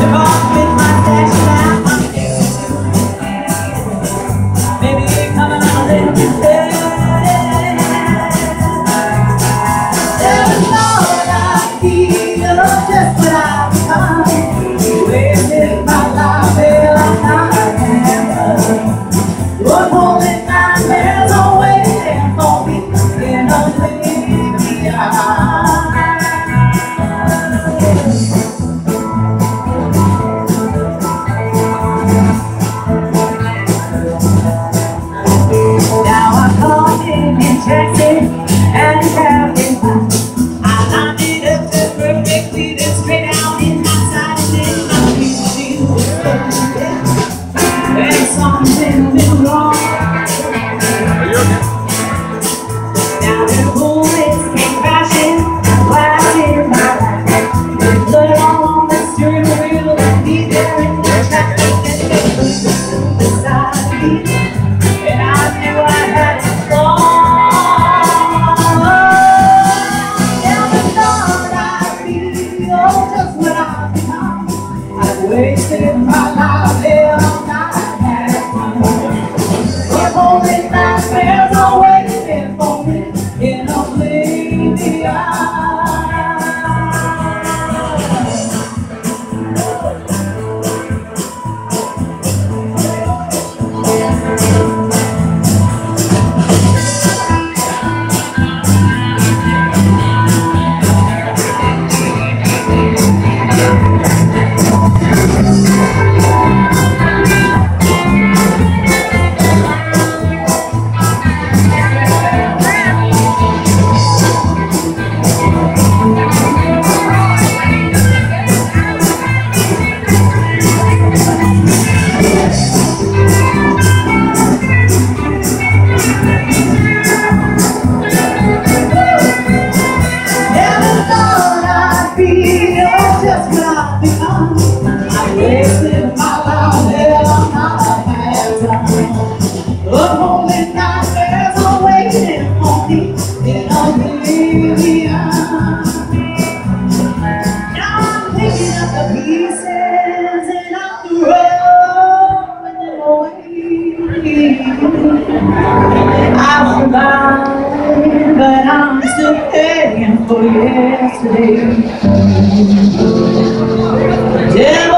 If I've attractive and having fun. I lined it up just perfectly, then straight out in my and then I And something went wrong. The holy night there's waiting on me. Did I? Now I'm picking up the pieces and I'm away. I but I'm still paying for yesterday. Devil